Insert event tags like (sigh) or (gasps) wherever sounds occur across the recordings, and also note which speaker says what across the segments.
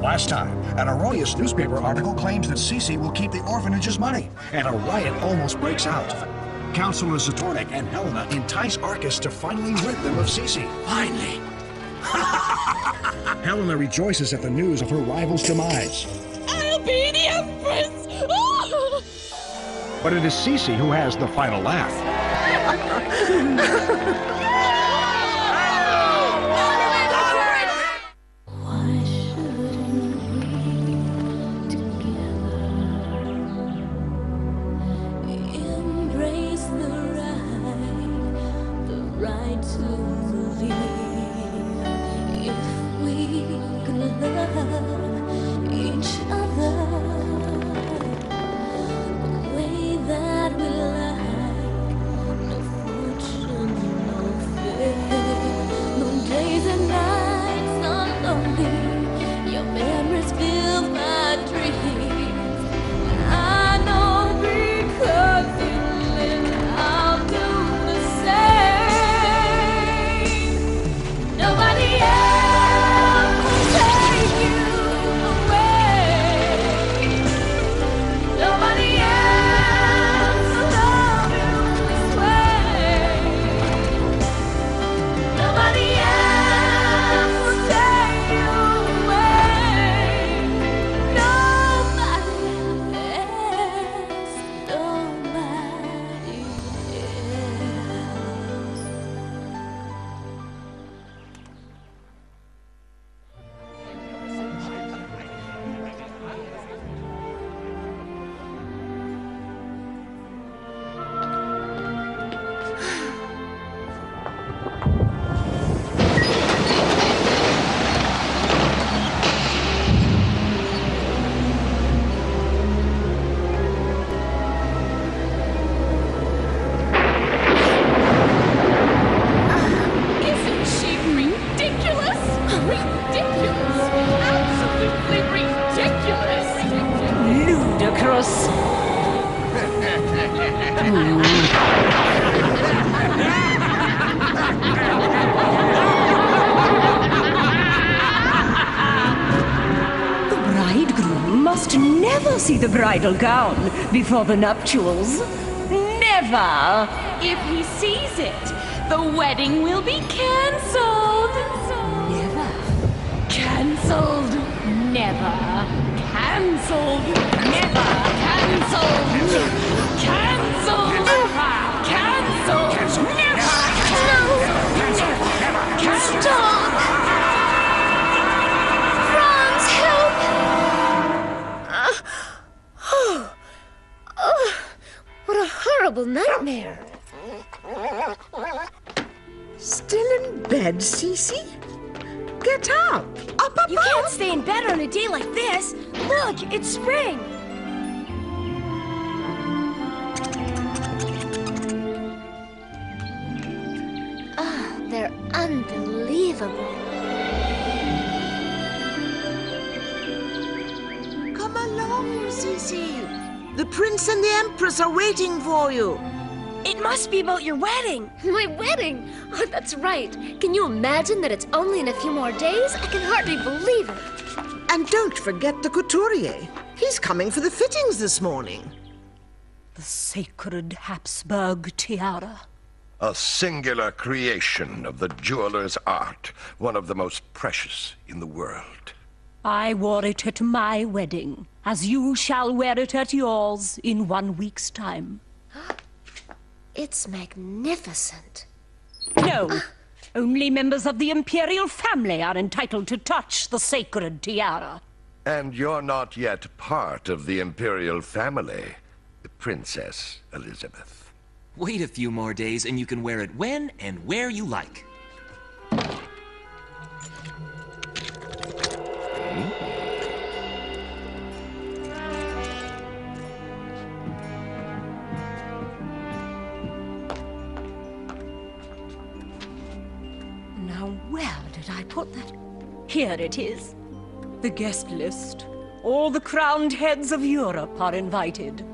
Speaker 1: Last time, an erroneous newspaper article claims that Sissi will keep the orphanage's money, and a riot almost breaks out. Counselor Zatornik and Helena entice Arcus to finally rid them of Sissi.
Speaker 2: Finally. (laughs)
Speaker 1: Helena rejoices at the news of her rival's demise.
Speaker 3: I'll be the Empress!
Speaker 1: But it is Sissi who has the final laugh. (laughs)
Speaker 4: see the bridal gown before the nuptials. Never!
Speaker 3: If he sees it, the wedding will be cancelled.
Speaker 4: Never.
Speaker 3: Cancelled. Never. Cancelled. Never. Cancelled.
Speaker 5: A
Speaker 3: day like this. Look, it's spring.
Speaker 5: Ah, they're unbelievable.
Speaker 6: Come along, Sissi. The prince and the empress are waiting for you.
Speaker 3: It must be about your wedding. (laughs)
Speaker 5: My wedding! Oh, that's right. Can you imagine that it's only in a few more days? I can hardly believe it.
Speaker 6: And don't forget the couturier. He's coming for the fittings this morning.
Speaker 4: The sacred Habsburg tiara.
Speaker 7: A singular creation of the jeweler's art, one of the most precious in the world.
Speaker 4: I wore it at my wedding, as you shall wear it at yours in one week's time. (gasps)
Speaker 5: It's magnificent.
Speaker 4: No, only members of the imperial family are entitled to touch the sacred tiara.
Speaker 7: And you're not yet part of the imperial family, the Princess Elizabeth.
Speaker 2: Wait a few more days and you can wear it when and where you like.
Speaker 4: Here it is. The guest list. All the crowned heads of Europe are invited.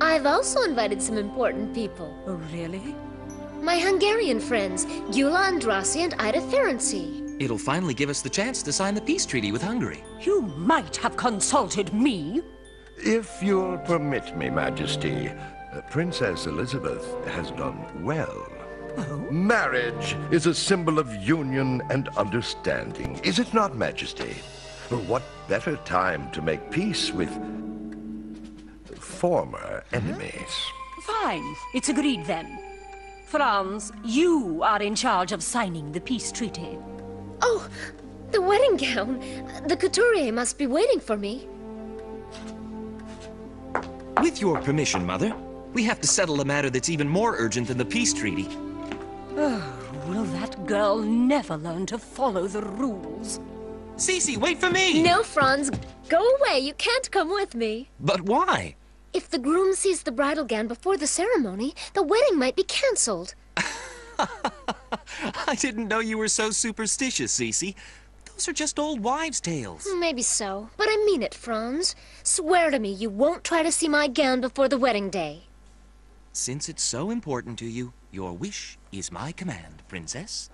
Speaker 5: I've also invited some important people.
Speaker 4: Oh, really?
Speaker 5: My Hungarian friends, Gyula Andrassy and Ida Ferenczy.
Speaker 2: It'll finally give us the chance to sign the peace treaty with Hungary.
Speaker 4: You might have consulted me.
Speaker 7: If you'll permit me, Majesty, Princess Elizabeth has done well. Marriage is a symbol of union and understanding, is it not, Majesty? What better time to make peace with former enemies?
Speaker 4: Fine. It's agreed then. Franz, you are in charge of signing the peace treaty.
Speaker 5: Oh, the wedding gown. The couturier must be waiting for me.
Speaker 2: With your permission, Mother, we have to settle a matter that's even more urgent than the peace treaty. (sighs)
Speaker 4: Will that girl never learn to follow the rules?
Speaker 2: Sissi, wait for me!
Speaker 5: No, Franz, go away. You can't come with me.
Speaker 2: But why?
Speaker 5: If the groom sees the bridal gown before the ceremony, the wedding might be cancelled. (laughs)
Speaker 2: I didn't know you were so superstitious, Sissi. Those are just old wives' tales.
Speaker 5: Maybe so, but I mean it, Franz. Swear to me you won't try to see my gown before the wedding day.
Speaker 2: Since it's so important to you, your wish is my command, Princess.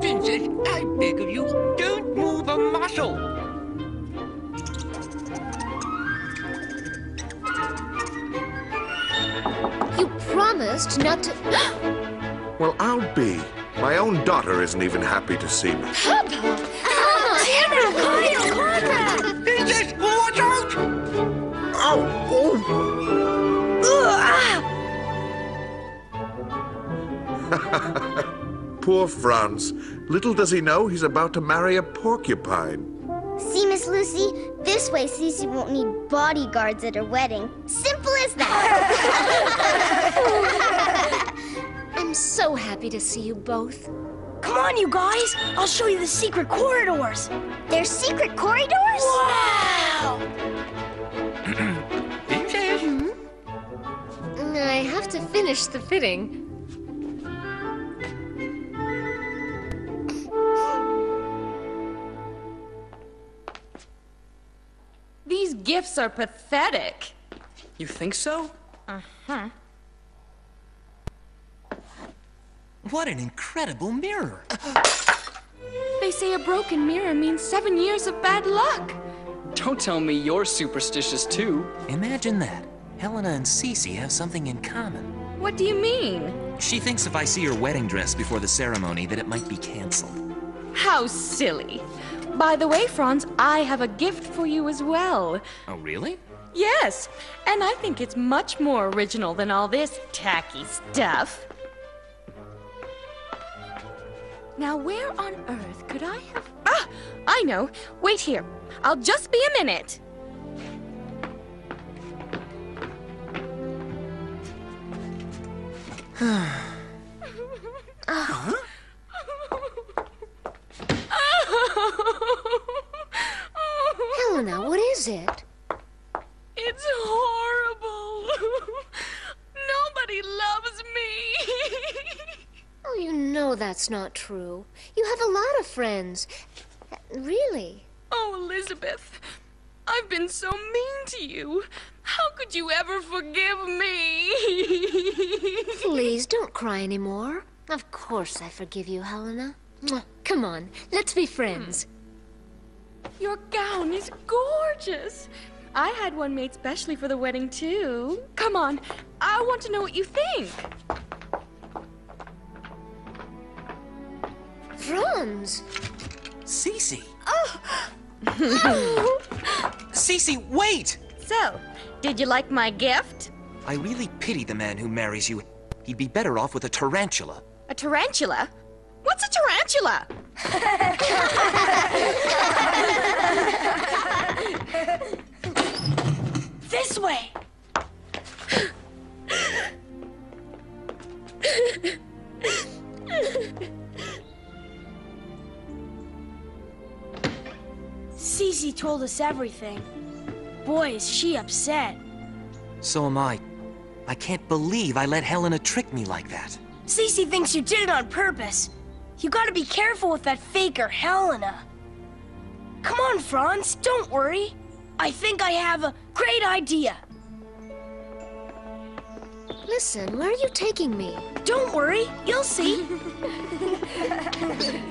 Speaker 2: Princess, I beg of you, don't move a muscle.
Speaker 5: You promised not to. (gasps)
Speaker 8: Well, I'll be. My own daughter isn't even happy to see me. (gasps) (gasps) Poor Franz. Little does he know he's about to marry a porcupine.
Speaker 9: See, Miss Lucy, this way Sissi won't need bodyguards at her wedding. Simple as that. (laughs)
Speaker 5: I'm so happy to see you both.
Speaker 10: Come on, you guys! I'll show you the secret corridors!
Speaker 9: There's secret corridors?
Speaker 10: Wow!
Speaker 2: Princess! (clears throat) Mm-hmm.
Speaker 5: I have to finish the fitting.
Speaker 3: Gifts are pathetic.
Speaker 11: You think so? Uh-huh.
Speaker 2: What an incredible mirror. (gasps)
Speaker 3: They say a broken mirror means seven years of bad luck.
Speaker 11: Don't tell me you're superstitious too.
Speaker 2: Imagine that. Helena and Sissi have something in common.
Speaker 3: What do you mean?
Speaker 2: She thinks if I see her wedding dress before the ceremony that it might be canceled.
Speaker 3: How silly. By the way, Franz, I have a gift for you as well.
Speaker 2: Oh, really?
Speaker 3: Yes, and I think it's much more original than all this tacky stuff. Now, where on earth could I have. Ah! I know. Wait here. I'll just be a minute. (sighs) (laughs)
Speaker 5: Helena, what is it?
Speaker 3: It's horrible. (laughs) Nobody loves me. (laughs)
Speaker 5: Oh, you know that's not true. You have a lot of friends. Really?
Speaker 3: oh, Elizabeth, I've been so mean to you. How could you ever forgive me?
Speaker 5: Please don't cry anymore. Of course I forgive you, Helena. Mwah. Come on, let's be friends. Hmm.
Speaker 3: Your gown is gorgeous. I had one made specially for the wedding, too. Come on, I want to know what you think.
Speaker 5: Franz!
Speaker 2: Sissi! Oh. (gasps) Sissi, wait!
Speaker 3: So, did you like my gift?
Speaker 2: I really pity the man who marries you. He'd be better off with a tarantula.
Speaker 3: A tarantula? What's a tarantula?
Speaker 10: This way! Sissi told us everything. Boy, is she upset.
Speaker 2: So am I. I can't believe I let Helena trick me like that.
Speaker 10: Sissi thinks you did it on purpose. You gotta be careful with that faker, Helena. Come on, Franz, don't worry. I think I have a great idea.
Speaker 5: Listen, where are you taking me?
Speaker 10: Don't worry, you'll see. (laughs)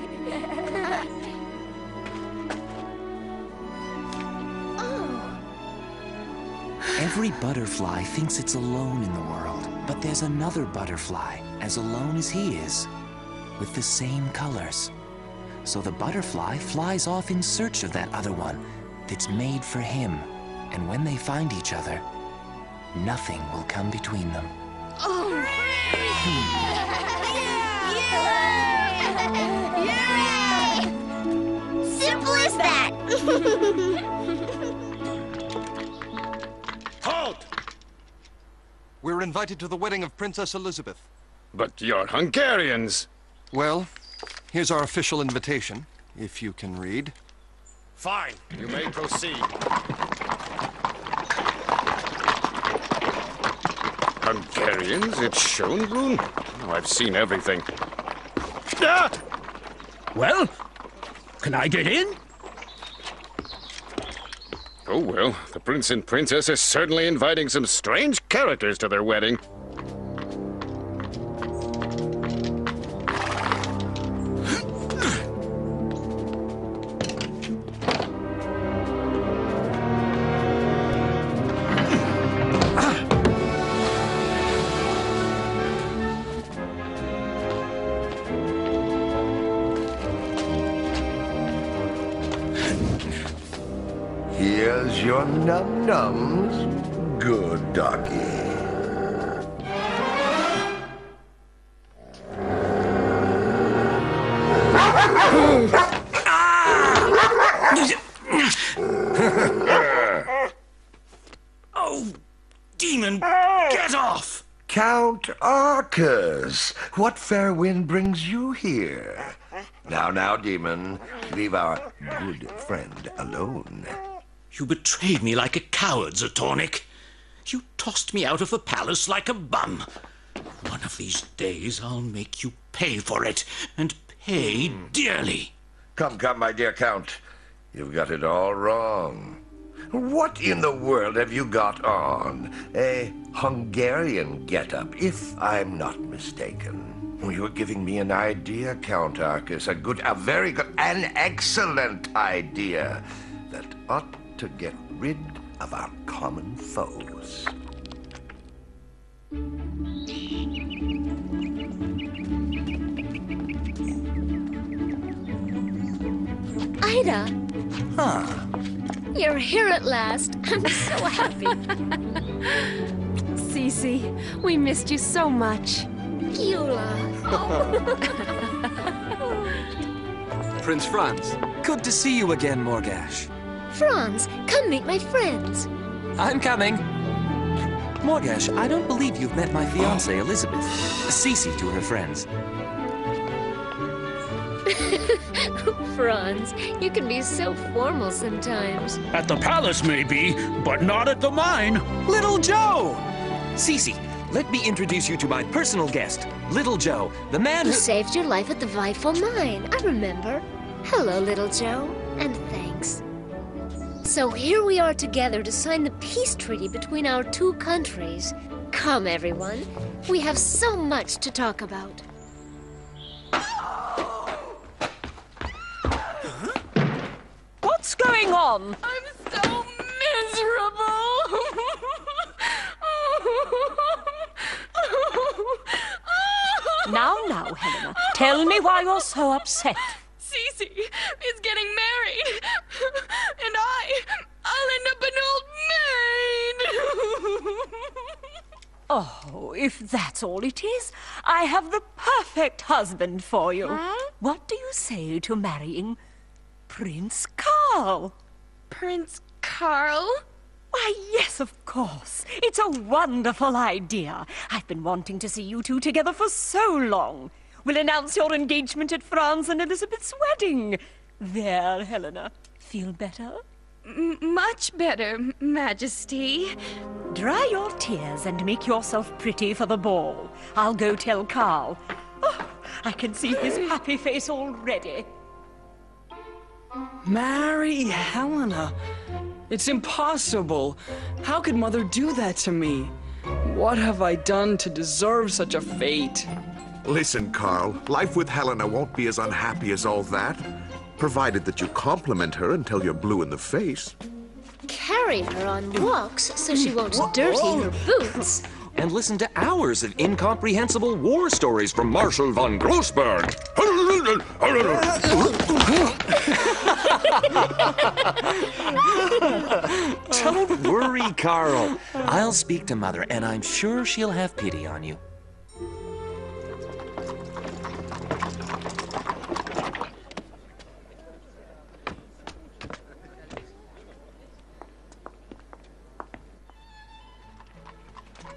Speaker 10: Oh.
Speaker 2: Every butterfly thinks it's alone in the world, but there's another butterfly as alone as he is, with the same colors. So the butterfly flies off in search of that other one that's made for him. And when they find each other, nothing will come between them.
Speaker 9: Oh, Simple as that. (laughs)
Speaker 12: Halt!
Speaker 13: We're invited to the wedding of Princess Elizabeth.
Speaker 12: But you're Hungarians.
Speaker 13: Well, here's our official invitation, if you can read.
Speaker 12: Fine, you may proceed. Hungarians? It's Schönbrunn? Oh, I've seen everything. Ah!
Speaker 14: Well, can I get in?
Speaker 12: Oh, well, the prince and princess are certainly inviting some strange characters to their wedding.
Speaker 7: Your num-nums. Good doggy. (laughs)
Speaker 14: Oh, demon, get off!
Speaker 7: Count Arcus, what fair wind brings you here? Now, now, demon, leave our good friend alone.
Speaker 14: You betrayed me like a coward, Zatornik. You tossed me out of the palace like a bum. One of these days I'll make you pay for it, and pay hmm. dearly.
Speaker 7: Come, come, my dear Count. You've got it all wrong. What in the world have you got on? A Hungarian getup, if I'm not mistaken. You're giving me an idea, Count Arcus. A good, a very good, an excellent idea that ought to get rid of our common foes.
Speaker 5: Ida,
Speaker 2: Huh.
Speaker 5: you're here at last. I'm so happy.
Speaker 3: Sissi, we missed you so much.
Speaker 5: Beulah.
Speaker 2: Prince Franz, good to see you again, Morgash.
Speaker 5: Franz, come meet my friends.
Speaker 2: I'm coming. Morgash, I don't believe you've met my fiancée, oh. Elizabeth. Sissi to her friends. (laughs)
Speaker 5: Franz, you can be so formal sometimes.
Speaker 14: At the palace, maybe, but not at the mine.
Speaker 2: Little Joe! Sissi, let me introduce you to my personal guest, Little Joe, the man
Speaker 5: You
Speaker 2: who...
Speaker 5: saved your life at the Weifel mine. I remember. Hello, little Joe, and thanks. So here we are together to sign the peace treaty between our two countries. Come, everyone. We have so much to talk about.
Speaker 4: What's going on?
Speaker 3: I'm so miserable.
Speaker 4: Now, now, Helena, tell me why you're so upset.
Speaker 3: Sissi is getting married, and I, I'll end up an old maid.
Speaker 4: Oh, if that's all it is, I have the perfect husband for you. What do you say to marrying Prince Carl?
Speaker 3: Prince Carl?
Speaker 4: Why, yes, of course. It's a wonderful idea. I've been wanting to see you two together for so long. We'll announce your engagement at Franz and Elizabeth's wedding. There, Helena. Feel better?
Speaker 3: M- much better, Majesty.
Speaker 4: Dry your tears and make yourself pretty for the ball. I'll go tell Carl. Oh, I can see his (gasps) happy face already.
Speaker 11: Marry Helena. It's impossible. How could Mother do that to me? What have I done to deserve such a fate?
Speaker 8: Listen, Carl, life with Helena won't be as unhappy as all that. Provided that you compliment her until you're blue in the face.
Speaker 5: Carry her on walks so she won't dirty her boots. (laughs)
Speaker 15: And listen to hours of incomprehensible war stories from Marshal von Grossberg. (laughs)
Speaker 2: Don't worry, Carl. I'll speak to Mother, and I'm sure she'll have pity on you.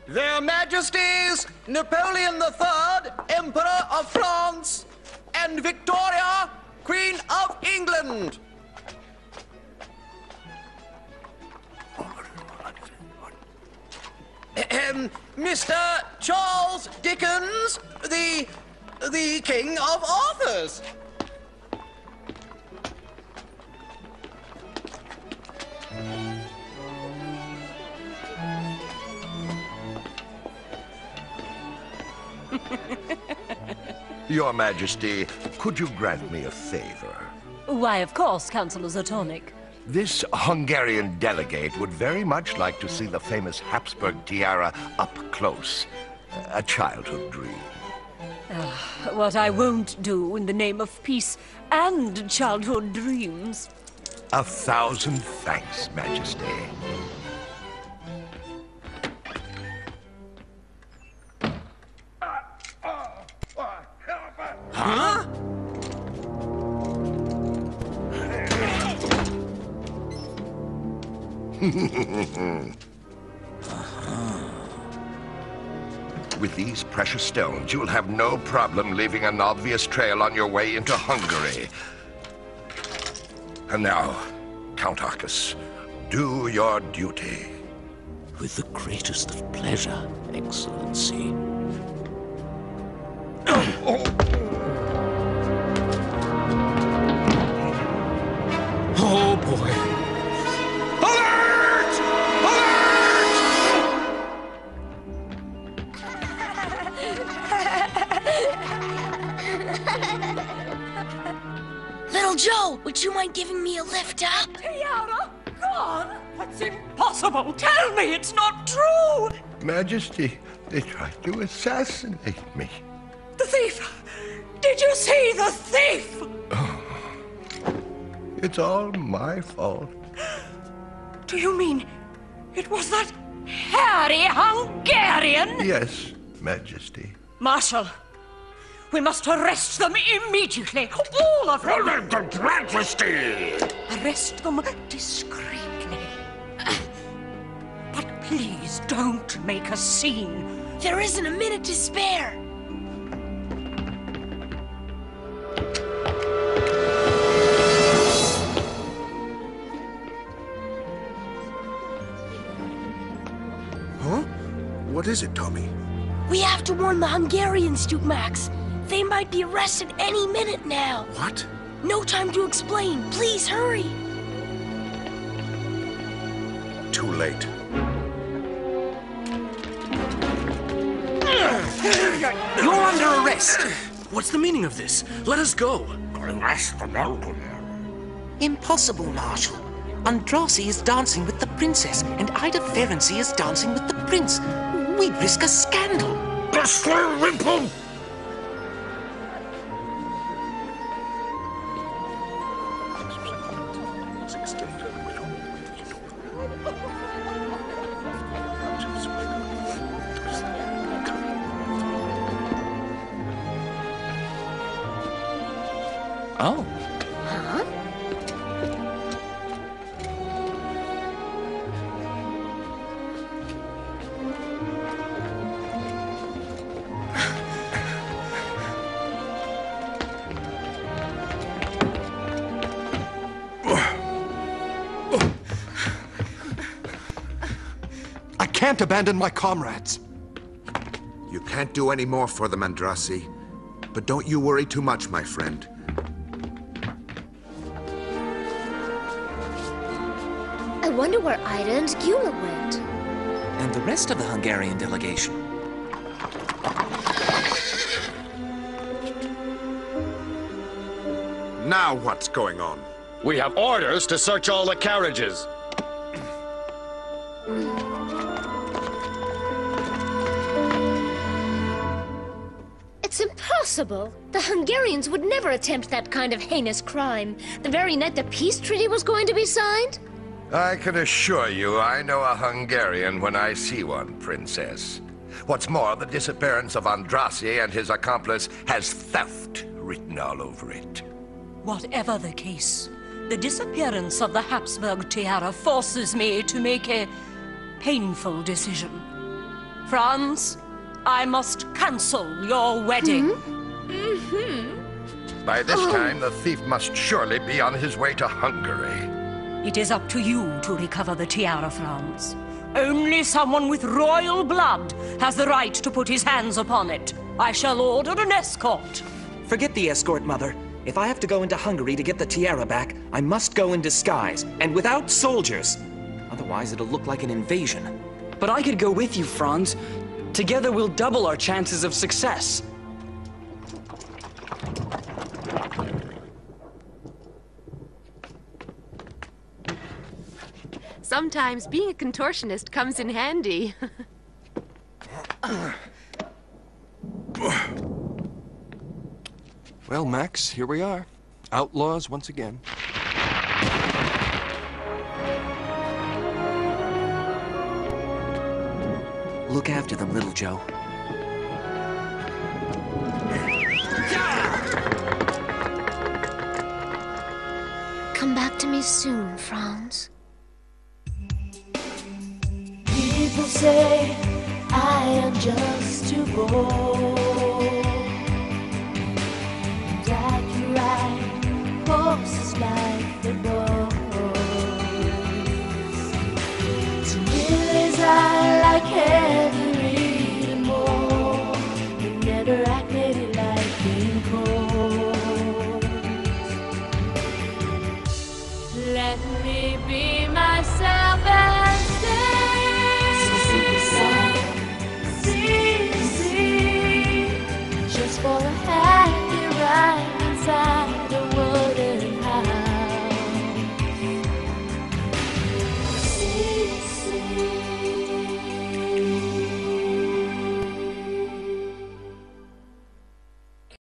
Speaker 16: Their Majesties Napoleon III, Emperor of France, and Victoria, Queen of England. Mr. Charles Dickens, the the King of Authors.
Speaker 7: Your Majesty, could you grant me a favor?
Speaker 4: Why, of course, Councillor Zatonic.
Speaker 7: This Hungarian delegate would very much like to see the famous Habsburg tiara up close. A childhood dream.
Speaker 4: Ah, what I won't do in the name of peace and childhood dreams.
Speaker 7: A thousand thanks, Majesty. (laughs) With these precious stones, you'll have no problem leaving an obvious trail on your way into Hungary. And now, Count Arcus, do your duty.
Speaker 14: With the greatest of pleasure, Excellency. (coughs) (coughs) Oh
Speaker 10: would you mind giving me a lift up?
Speaker 4: Tiara? Gone? That's impossible. Tell me it's not true.
Speaker 7: Majesty, they tried to assassinate me.
Speaker 4: The thief! Did you see the thief?
Speaker 7: Oh, it's all my fault.
Speaker 4: Do you mean it was that hairy Hungarian?
Speaker 7: Yes, Majesty.
Speaker 4: Marshal, we must arrest them immediately. All of them.
Speaker 12: Majesty!
Speaker 4: Arrest them discreetly. But please don't make a scene.
Speaker 10: There isn't a minute to spare.
Speaker 8: Huh? What is it, Tommy?
Speaker 10: We have to warn the Hungarians, Duke Max. They might be arrested any minute now.
Speaker 8: What?
Speaker 10: No time to explain. Please hurry.
Speaker 8: Too late.
Speaker 17: You're under arrest. What's the meaning of this? Let us go. Arrest the Belconer.
Speaker 2: Impossible, Marshal. Andrassy is dancing with the princess, and Ida Ferenczy is dancing with the prince. We'd risk a scandal. Oh.
Speaker 5: Huh?
Speaker 13: I can't abandon my comrades.
Speaker 8: You can't do any more for them, Andrassy. But don't you worry too much, my friend.
Speaker 5: Wonder where Ida and Gyula went.
Speaker 2: and the rest of the Hungarian delegation.
Speaker 8: Now what's going on?
Speaker 12: We have orders to search all the carriages.
Speaker 5: It's impossible. The Hungarians would never attempt that kind of heinous crime. The very night the peace treaty was going to be signed?
Speaker 7: I can assure you I know a Hungarian when I see one, Princess. What's more, the disappearance of Andrassy and his accomplice has theft written all over it.
Speaker 4: Whatever the case, the disappearance of the Habsburg tiara forces me to make a painful decision. Franz, I must cancel your wedding.
Speaker 3: Mm-hmm.
Speaker 7: By this time, the thief must surely be on his way to Hungary.
Speaker 4: It is up to you to recover the tiara, Franz. Only someone with royal blood has the right to put his hands upon it. I shall order an escort.
Speaker 15: Forget the escort, Mother. If I have to go into Hungary to get the tiara back, I must go in disguise, and without soldiers. Otherwise, it'll look like an invasion.
Speaker 11: But I could go with you, Franz. Together we'll double our chances of success.
Speaker 18: Sometimes being a contortionist comes in handy. (laughs)
Speaker 13: Well, Max, here we are. Outlaws once again.
Speaker 2: Look after them, little Joe.
Speaker 5: Come back to me soon, Franz.
Speaker 19: say I am just too bold. And I can ride horses like the boy.